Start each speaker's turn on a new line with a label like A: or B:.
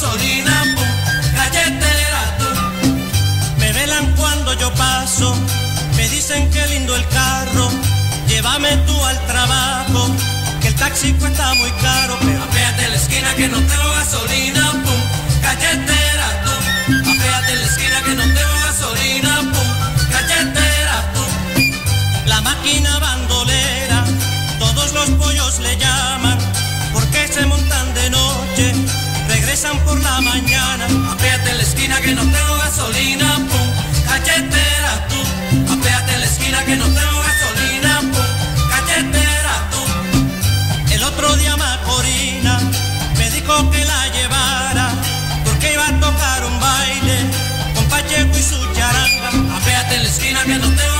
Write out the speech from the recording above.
A: gasolina, pum, galletera, tú. Me velan cuando yo paso, me dicen que lindo el carro, llévame tú al trabajo, que el taxi cuesta muy caro, pero apéate la esquina que no tengo gasolina. Mañana, en la esquina que no tengo gasolina, pum, galletera tú, en la esquina que no tengo gasolina, pum, galletera tú. El otro día Macorina me dijo que la llevara, porque iba a tocar un baile con Pacheco y su charanga. En la esquina que no tengo